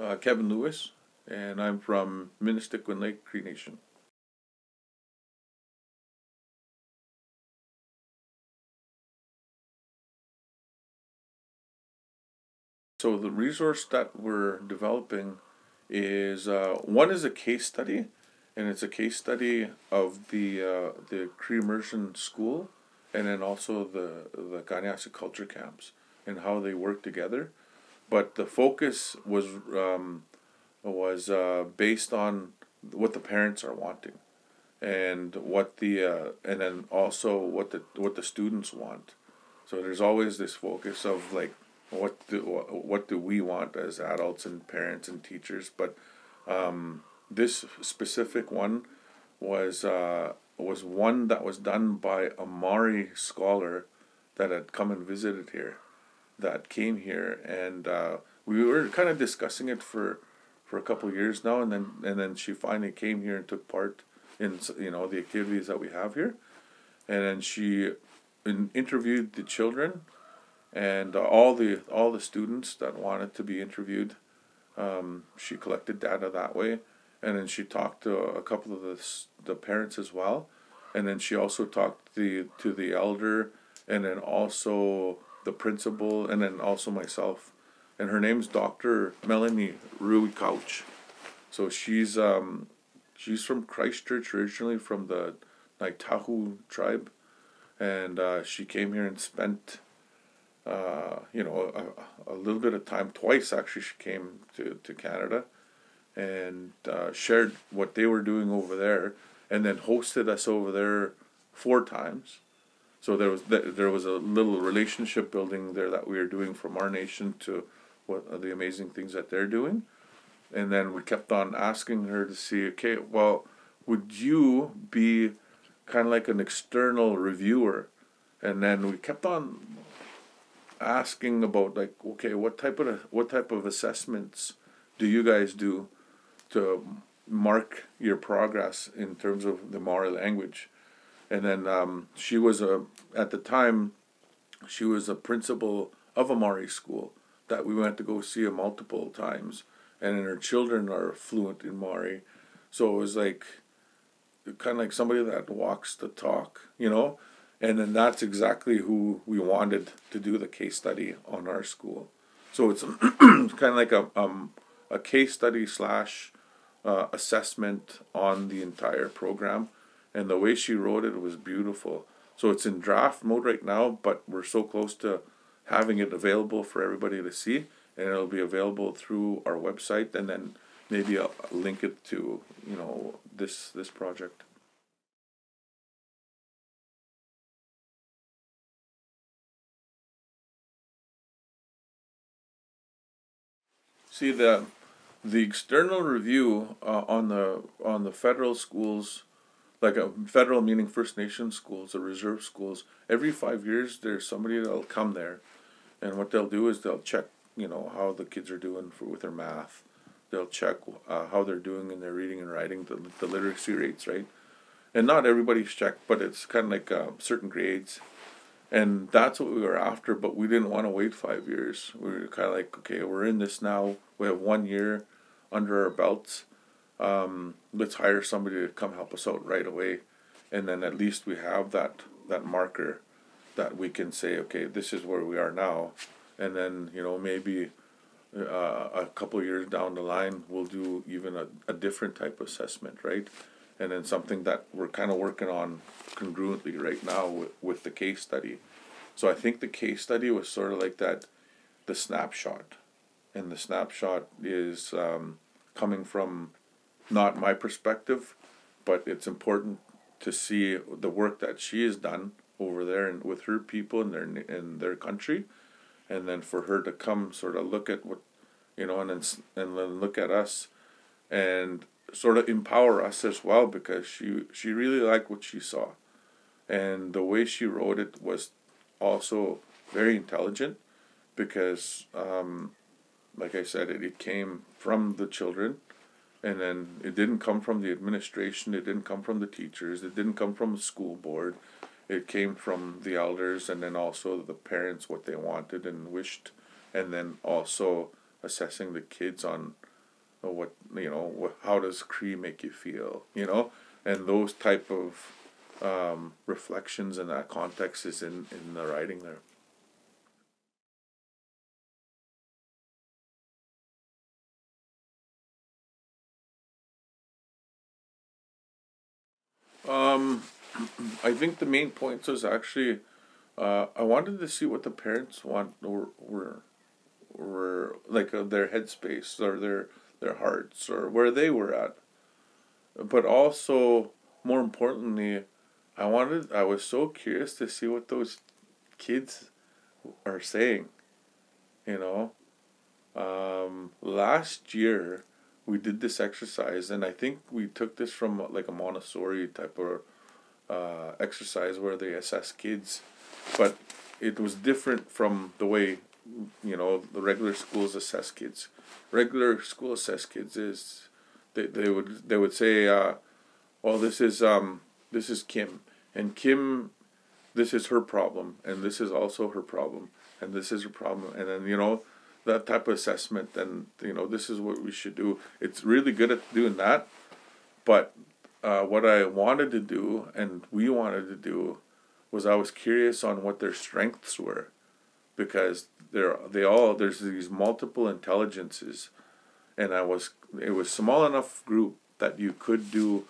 uh, Kevin Lewis, and I'm from Ministikwan Lake Cree Nation. So the resource that we're developing is uh, one is a case study, and it's a case study of the uh, the Cree immersion school, and then also the the Kaniyasihk culture camps and how they work together. But the focus was um, was uh, based on what the parents are wanting, and what the uh, and then also what the what the students want. So there's always this focus of like what do what do we want as adults and parents and teachers but um, this specific one was uh, was one that was done by a Maori scholar that had come and visited here that came here and uh, we were kind of discussing it for for a couple years now and then and then she finally came here and took part in you know the activities that we have here. And then she in, interviewed the children and uh, all the all the students that wanted to be interviewed, um, she collected data that way, and then she talked to a couple of the the parents as well, and then she also talked the to the elder, and then also the principal, and then also myself, and her name's Doctor Melanie Riwai-Couch, so she's um, she's from Christchurch originally from the Ngāi Tahu tribe, and uh, she came here and spent uh, you know, a, a, little bit of time. Twice actually, she came to, to Canada and uh, shared what they were doing over there, and then hosted us over there four times. So there was there was a little relationship building there that we were doing from our nation to what the amazing things that they're doing, and then we kept on asking her to see, okay, well, would you be kind of like an external reviewer? And then we kept on asking about like okay what type of what type of assessments do you guys do to mark your progress in terms of the Maori language and then um, she was a at the time she was a principal of a Maori school that we went to go see a multiple times. And then her children are fluent in Maori so it was like kind of like somebody that walks the talk you know? And then that's exactly who we wanted to do the case study on our school. So it's kind of like a um, a case study slash uh, assessment on the entire program, and the way she wrote it was beautiful. So it's in draft mode right now, but we're so close to having it available for everybody to see, and it'll be available through our website, and then maybe I'll link it to you know this this project. See the the external review uh, on the on the federal schools, like a federal meaning First Nation schools or reserve schools. Every five years, there's somebody that'll come there, and what they'll do is they'll check, you know, how the kids are doing for, with their math. They'll check uh, how they're doing in their reading and writing, the, the literacy rates, right? And not everybody's checked, but it's kind of like uh, certain grades and that's what we were after but we didn't want to wait five years we were kind of like okay we're in this now we have one year under our belts um, let's hire somebody to come help us out right away. And then at least we have that that marker that we can say okay this is where we are now. And then you know maybe uh, a couple years down the line we'll do even a, a different type of assessment right? And then something that we're kind of working on congruently right now with, with the case study. So I think the case study was sort of like that, the snapshot, and the snapshot is um, coming from not my perspective, but it's important to see the work that she has done over there and with her people in their in their country, and then for her to come sort of look at what, you know, and and then look at us, and sort of empower us as well because she she really liked what she saw, and the way she wrote it was also very intelligent because, um, like I said, it, it came from the children, and then it didn't come from the administration, it didn't come from the teachers, it didn't come from the school board, it came from the elders, and then also the parents what they wanted and wished, and then also assessing the kids on what you know how does Cree make you feel you know? And those type of um, reflections in that context is in in the writing there. Um, I think the main point was actually, uh, I wanted to see what the parents want were were, were like uh, their headspace or their their hearts or where they were at. But also, more importantly, I wanted I was so curious to see what those kids are saying. You know, um, last year we did this exercise, and I think we took this from like a Montessori type of uh, exercise where they assess kids, but it was different from the way you know the regular schools assess kids. Regular school assess kids is they, they would they would say, uh, well, this is um, this is Kim, and Kim, this is her problem, and this is also her problem, and this is her problem, and then you know that type of assessment, then you know this is what we should do. It's really good at doing that, but uh, what I wanted to do and we wanted to do was I was curious on what their strengths were, because they're they all there's these multiple intelligences, and I was it was small enough group that you could do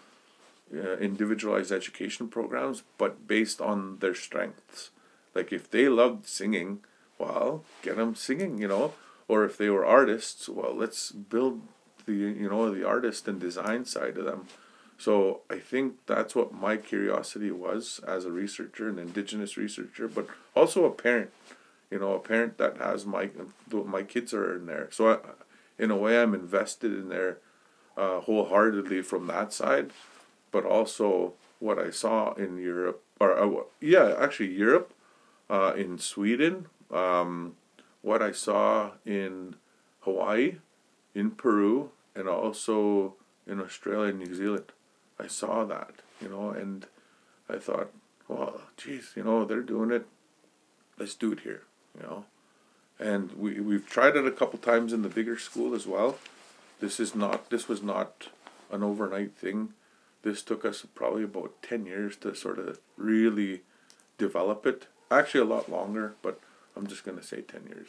uh, individualized education programs, but based on their strengths. Like if they loved singing, well, get them singing, you know or if they were artists, well, let's build the you know the artist and design side of them. So I think that's what my curiosity was as a researcher, an indigenous researcher, but also a parent. You know, a parent that has my my kids are in there. So I, in a way, I'm invested in there uh, wholeheartedly from that side, but also what I saw in Europe, or uh, yeah, actually Europe, uh, in Sweden. Um, what I saw in Hawaii, in Peru, and also in Australia and New Zealand. I saw that, you know, and I thought, well, geez, you know, they're doing it. Let's do it here, you know. And we we've tried it a couple times in the bigger school as well. This is not this was not an overnight thing. This took us probably about ten years to sort of really develop it. Actually, a lot longer, but I'm just going to say 10 years.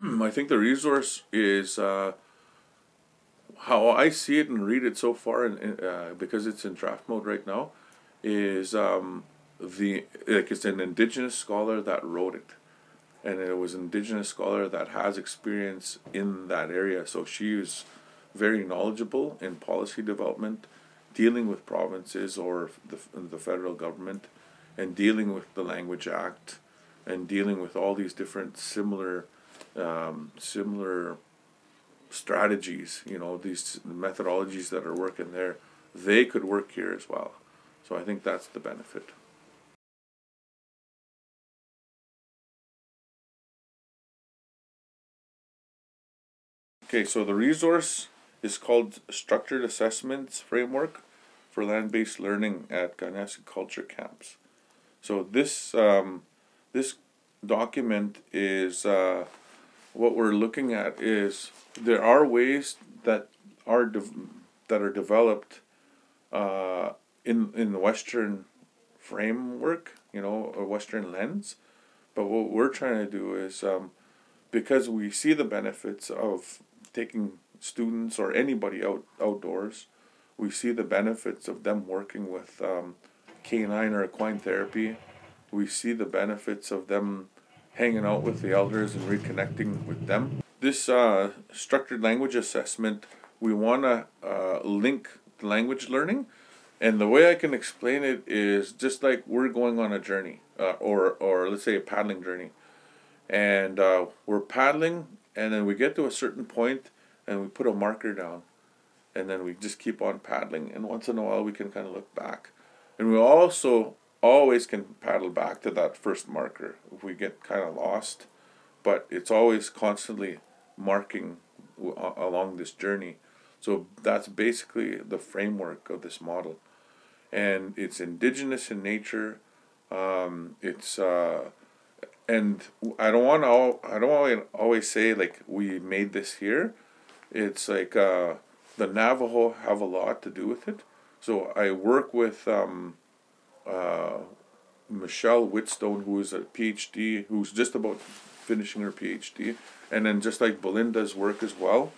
Hmm, I think the resource is uh, how I see it and read it so far, and uh, because it's in draft mode right now, is um, the like it's an indigenous scholar that wrote it, and it was an indigenous scholar that has experience in that area. So she very knowledgeable in policy development, dealing with provinces or the, the federal government, and dealing with the Language Act, and dealing with all these different similar, um, similar strategies. You know, these methodologies that are working there, they could work here as well. So I think that's the benefit. Okay, so the resource is called Structured Assessments Framework for Land-Based Learning at Kaniyasihk Culture Camps. So this um, this document is uh, what we're looking at is there are ways that are that are developed uh, in in the Western framework, you know, a Western lens. But what we're trying to do is um, because we see the benefits of taking students or anybody out outdoors, we see the benefits of them working with um, canine or equine therapy. We see the benefits of them hanging out with the elders and reconnecting with them. This uh, structured language assessment, we want to uh, link language learning. And the way I can explain it is just like we're going on a journey, uh, or, or let's say a paddling journey. And uh, we're paddling, and then we get to a certain point, and we put a marker down and then we just keep on paddling and once in a while we can kind of look back and we also always can paddle back to that first marker if we get kind of lost but it's always constantly marking along this journey so that's basically the framework of this model and it's indigenous in nature Um, it's uh, and I don't want to. I don't want to always say like we made this here. It's like uh, the Navajo have a lot to do with it. So I work with um, uh, Michelle Whitstone, who is a PhD, who's just about finishing her PhD, and then just like Belinda's work as well.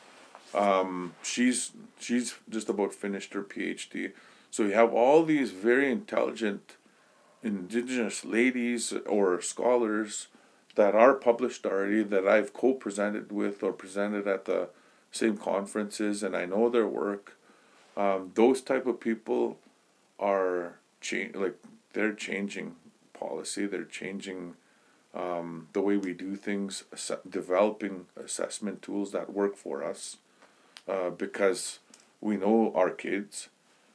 Um, she's she's just about finished her PhD. So you have all these very intelligent indigenous ladies or scholars that are published already that I've co-presented with or presented at the same conferences and I know their work. Um, those type of people are change like they're changing policy. They're changing um, the way we do things, ass- developing assessment tools that work for us uh, because we know our kids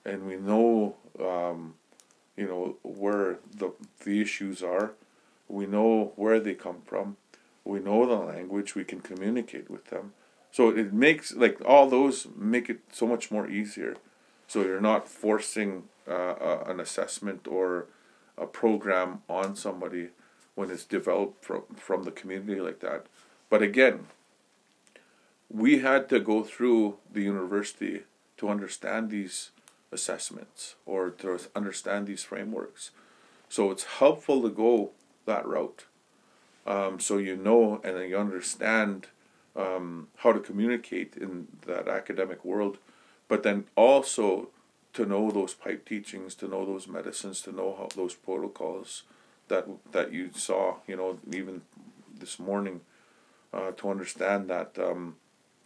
and we know um, you know where the the issues are we know where they come from we know the language we can communicate with them so it makes like all those make it so much more easier so you're not forcing uh, uh, an assessment or a program on somebody when it's developed from from the community like that but again we had to go through the university to understand these assessments or to understand these frameworks. So it's helpful to go that route. Um, so you know and you understand um, how to communicate in that academic world, but then also to know those pipe teachings, to know those medicines, to know how those protocols that that you saw, you know, even this morning, uh, to understand that, um,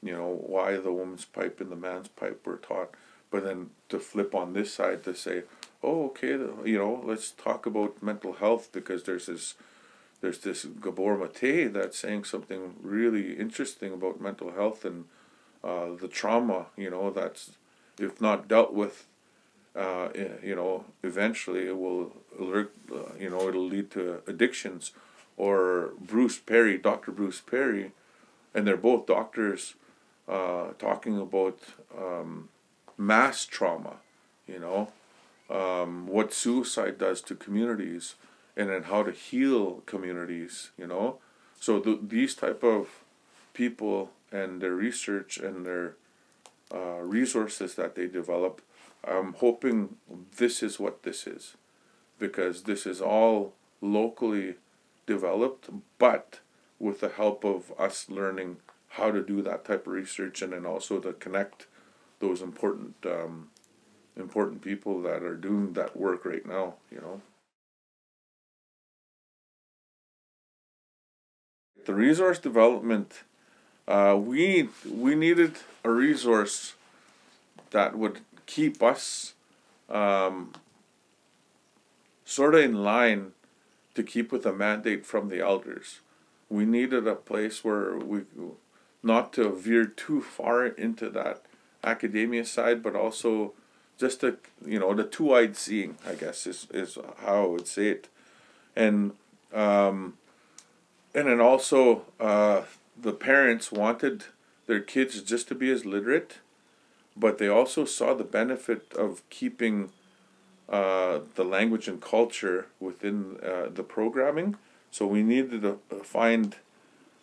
you know, why the woman's pipe and the man's pipe were taught but then to flip on this side to say, oh, okay, you know, let's talk about mental health because there's this, there's this Gabor Mate that's saying something really interesting about mental health and uh, the trauma, you know, that's if not dealt with, uh, eh, you know, eventually it will alert, uh, you know, it'll lead to addictions. Or Bruce Perry, Dr. Bruce Perry, and they're both doctors uh, talking about um, mass trauma, you know, um, what suicide does to communities, and then how to heal communities, you know. So th- these type of people and their research and their uh, resources that they develop, I'm hoping this is what this is, because this is all locally developed, but with the help of us learning how to do that type of research and then also to connect those important um, important people that are doing that work right now. You know. The resource development, uh, we we needed a resource that would keep us um, sort of in line to keep with a mandate from the elders. We needed a place where we not to veer too far into that academia side, but also just the you know the two-eyed seeing, I guess is is how I would say it, and um, and then also uh, the parents wanted their kids just to be as literate, but they also saw the benefit of keeping uh, the language and culture within uh, the programming. So we needed to find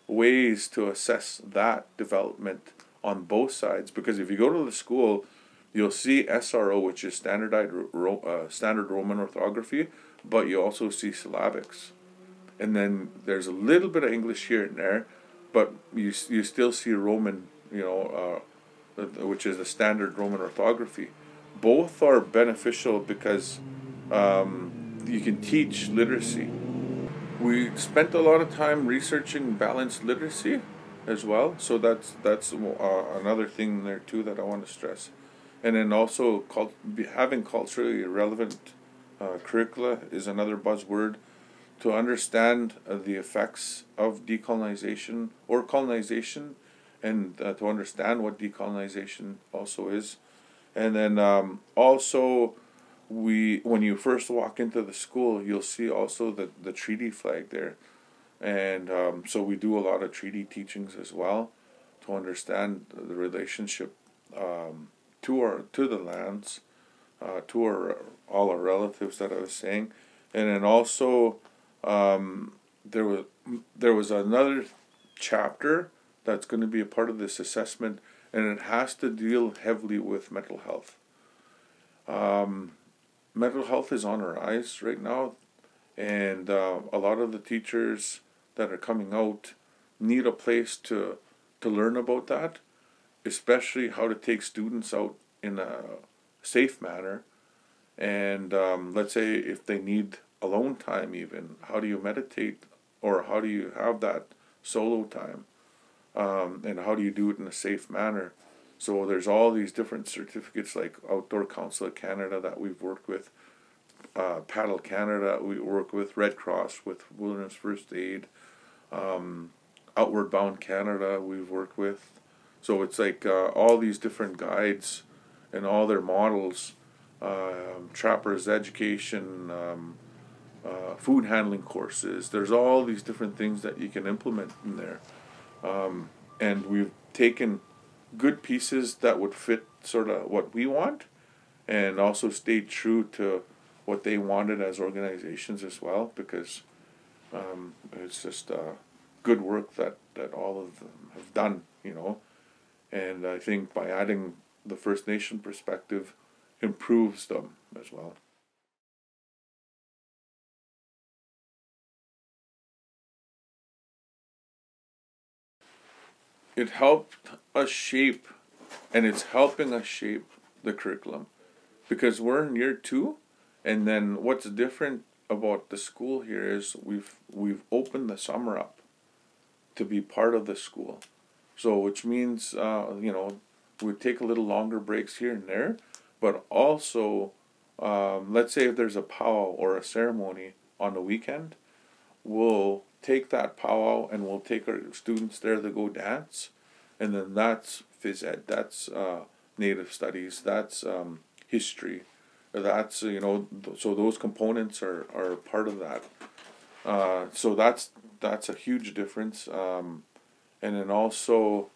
ways to assess that development on both sides because if you go to the school, you'll see SRO, which is standardized uh, standard Roman orthography, but you also see syllabics, and then there's a little bit of English here and there, but you you still see Roman, you know, uh, which is the standard Roman orthography. Both are beneficial because um, you can teach literacy. We spent a lot of time researching balanced literacy as well. So that's that's uh, another thing there too that I want to stress, and then also cult- having culturally relevant uh, curricula is another buzzword to understand uh, the effects of decolonization or colonization, and uh, to understand what decolonization also is, and then um, also we when you first walk into the school you'll see also the the treaty flag there. And um, so we do a lot of treaty teachings as well to understand the relationship um, to our to the lands, uh, to our all our relatives that I was saying, and then also um, there was there was another chapter that's going to be a part of this assessment, and it has to deal heavily with mental health. Um, mental health is on the rise right now, and uh, a lot of the teachers that are coming out need a place to to learn about that, especially how to take students out in a safe manner. And um, let's say if they need alone time, even how do you meditate or how do you have that solo time, um, and how do you do it in a safe manner? So there's all these different certificates like Outdoor Council of Canada that we've worked with, uh, Paddle Canada we work with, Red Cross with Wilderness First Aid, um, Outward Bound Canada we've worked with. So it's like uh, all these different guides and all their models, um, Trappers Education, um, uh, food handling courses. There's all these different things that you can implement in there. Um, and we've taken good pieces that would fit sort of what we want and also stayed true to what they wanted as organizations as well because um, it's just uh, good work that, that all of them have done, you know. And I think by adding the First Nation perspective improves them as well. It helped us shape, and it's helping us shape the curriculum. Because we're in year two, and then what's different about the school here is we've we've opened the summer up to be part of the school, so which means uh, you know we take a little longer breaks here and there, but also um, let's say if there's a powwow or a ceremony on the weekend, we'll take that powwow and we'll take our students there to go dance, and then that's phys ed, that's uh, native studies, that's um, history, that's you know th- so those components are are part of that. Uh, so that's that's a huge difference, um, and then also.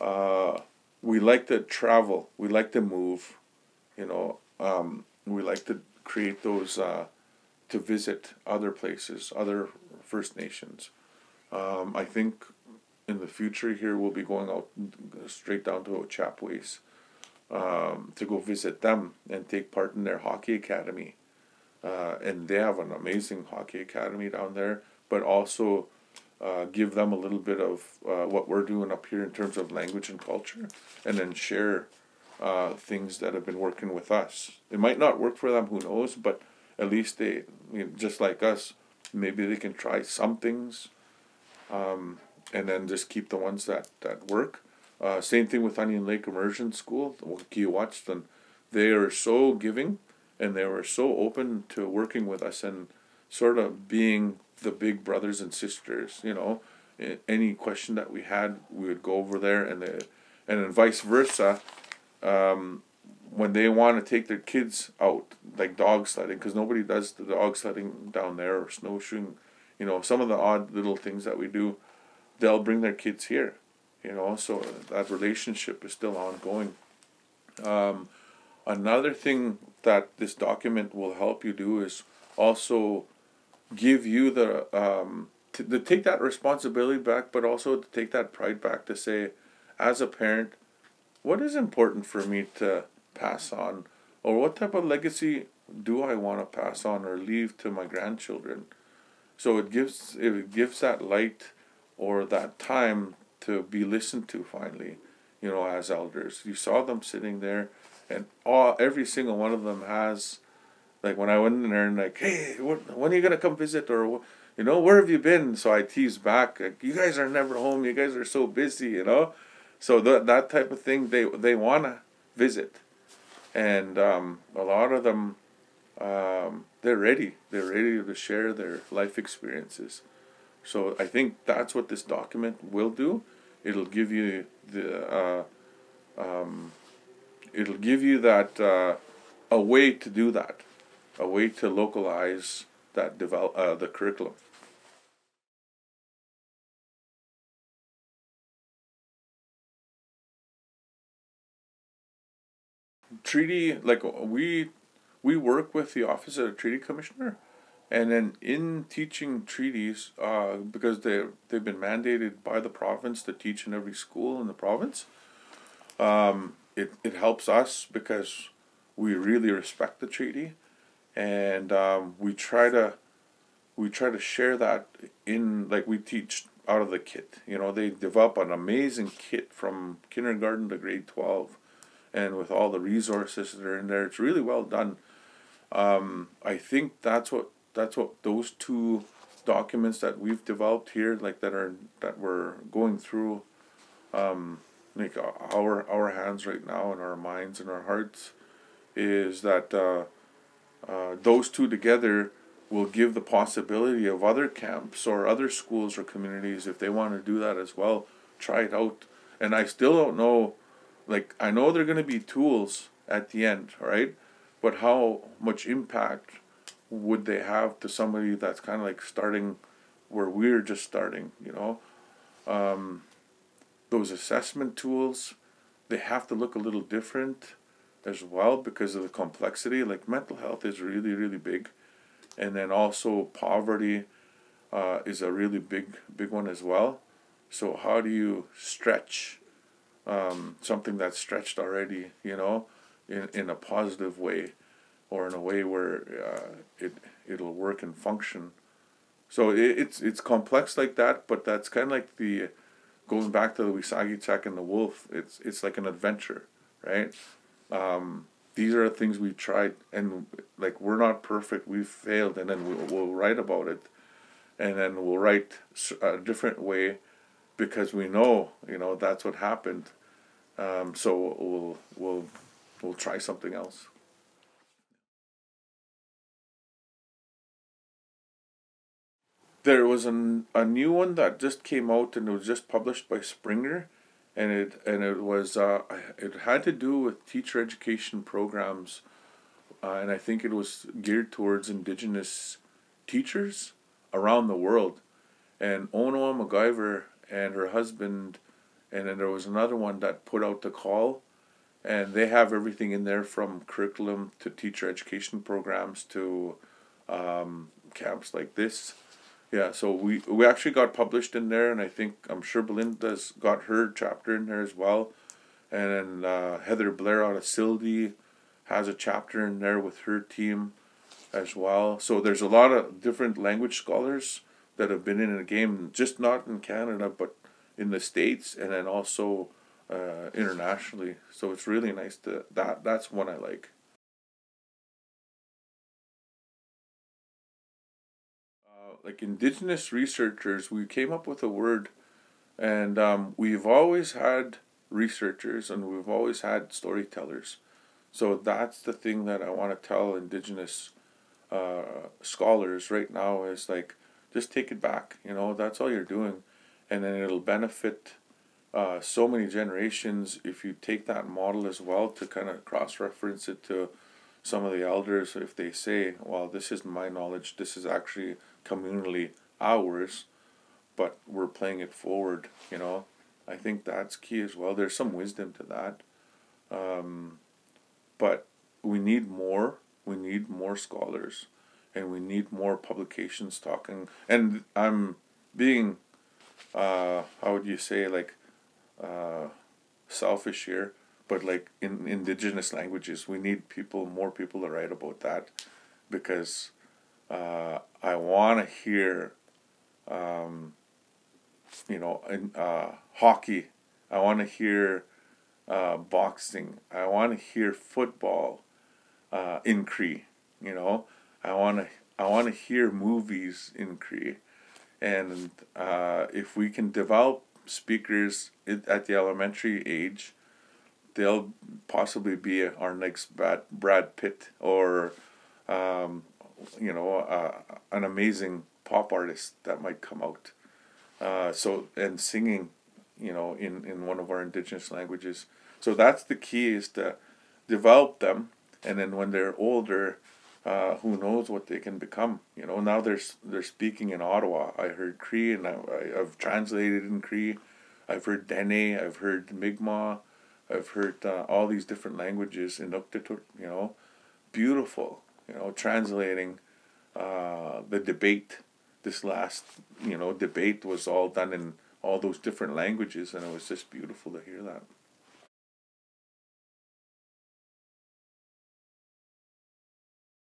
Uh, we like to travel. We like to move. You know, um, we like to create those uh, to visit other places, other First Nations. Um, I think in the future here we'll be going out straight down to Chapways um, to go visit them and take part in their hockey academy. Uh, and they have an amazing hockey academy down there, but also uh, give them a little bit of uh, what we're doing up here in terms of language and culture, and then share uh, things that have been working with us. It might not work for them, who knows, but at least they, just like us, maybe they can try some things, um, and then just keep the ones that, that work. Uh, same thing with Onion Lake Immersion School, them. They are so giving, and they were so open to working with us and sort of being the big brothers and sisters. You know, any question that we had, we would go over there, and the, and then vice versa. Um, when they want to take their kids out, like dog sledding, because nobody does the dog sledding down there or snowshoeing, you know, some of the odd little things that we do, they'll bring their kids here, you know, so that relationship is still ongoing. Um, another thing that this document will help you do is also give you the um, to, to take that responsibility back, but also to take that pride back to say, as a parent, what is important for me to pass on, or what type of legacy do I want to pass on or leave to my grandchildren? So it gives it gives that light or that time to be listened to finally, you know, as elders. You saw them sitting there, and all every single one of them has like when I went in there and like, hey, what, when are you gonna come visit or you know where have you been? So I tease back, like, you guys are never home. You guys are so busy, you know. So that that type of thing they they wanna visit, and um, a lot of them, um, they're ready. They're ready to share their life experiences. So I think that's what this document will do. It'll give you the uh, um, it'll give you that uh, a way to do that a way to localize that develop uh, the curriculum. Treaty like we we work with the office of the treaty commissioner, And then in teaching treaties, uh, because they they've been mandated by the province to teach in every school in the province, um, it it helps us because we really respect the treaty, and um, we try to we try to share that in like we teach out of the kit. You know, they develop an amazing kit from kindergarten to grade twelve, and with all the resources that are in there, it's really well done. Um, I think that's what that's what those two documents that we've developed here, like that are that we're going through, um, like our our hands right now and our minds and our hearts, is that uh, uh, those two together will give the possibility of other camps or other schools or communities if they want to do that as well try it out and i still don't know like i know they're going to be tools at the end right? But how much impact would they have to somebody that's kind of like starting where we're just starting you know? Um, those assessment tools they have to look a little different as well because of the complexity. Like mental health is really really big. And then also poverty uh, is a really big big one as well. So how do you stretch um, something that's stretched already you know in, in a positive way or in a way where uh, it it'll work and function. So it, it's it's complex like that but that's kind of like the going back to the Wisagi check and the wolf it's it's like an adventure right? Um, these are things we've tried and like we're not perfect we've failed and then we'll, we'll write about it. And then we'll write a different way because we know you know that's what happened um, so we'll we'll we'll try something else. There was an, a new one that just came out and it was just published by springer and it and it was uh, it had to do with teacher education programs, uh, and I think it was geared towards indigenous teachers around the world, and Onowa McIvor and her husband, and then there was another one that put out the call, and they have everything in there from curriculum to teacher education programs to um, camps like this yeah, so we we actually got published in there, and I think I'm sure Belinda's got her chapter in there as well, and uh, Heather Blair out of CILLDI has a chapter in there with her team as well. So there's a lot of different language scholars that have been in the game, just not in Canada, but in the states, and then also uh, internationally. So it's really nice to that. That's one I like. like indigenous researchers, we came up with a word, and um, we've always had researchers and we've always had storytellers. So that's the thing that I want to tell indigenous uh, scholars right now is like, just take it back. You know, that's all you're doing, and then it'll benefit uh, so many generations if you take that model as well to kind of cross reference it to some of the elders if they say well this isn't my knowledge this is actually communally ours, but we're playing it forward, you know. I think that's key as well. There's some wisdom to that. Um, but we need more. We need more scholars and we need more publications talking. And I'm being, uh, how would you say, like, uh, selfish here, but like in indigenous languages, we need people, more people to write about that because uh, I want to hear, um, you know, in, uh, hockey. I want to hear uh, boxing. I want to hear football uh, in Cree. You know, I want to I want to hear movies in Cree, and uh, if we can develop speakers at the elementary age, they'll possibly be our next Brad Pitt or um, you know, uh, an amazing pop artist that might come out. Uh, so and singing, you know, in in one of our indigenous languages. So that's the key is to develop them, and then when they're older, uh, who knows what they can become? You know, now they're they're speaking in Ottawa. I heard Cree, and I, I've translated in Cree. I've heard Dene. I've heard Mi'kmaq. I've heard uh, all these different languages in Inuktitut. You know, beautiful you know, translating uh, the debate, this last you know debate was all done in all those different languages, and it was just beautiful to hear that.